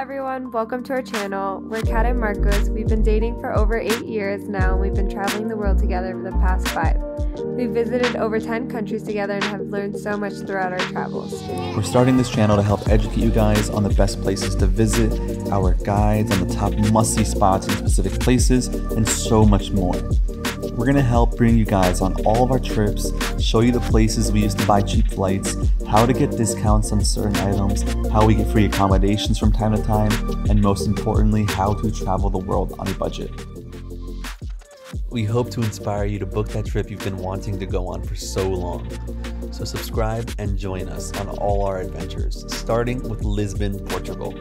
everyone, welcome to our channel. We're Cat and Marcos. We've been dating for over eight years now, and we've been traveling the world together for the past five. We've visited over 10 countries together and have learned so much throughout our travels. We're starting this channel to help educate you guys on the best places to visit, our guides on the top must see spots in specific places, and so much more. We're to help bring you guys on all of our trips, show you the places we used to buy cheap flights, how to get discounts on certain items, how we get free accommodations from time to time, and most importantly, how to travel the world on a budget. We hope to inspire you to book that trip you've been wanting to go on for so long. So, subscribe and join us on all our adventures, starting with Lisbon, Portugal.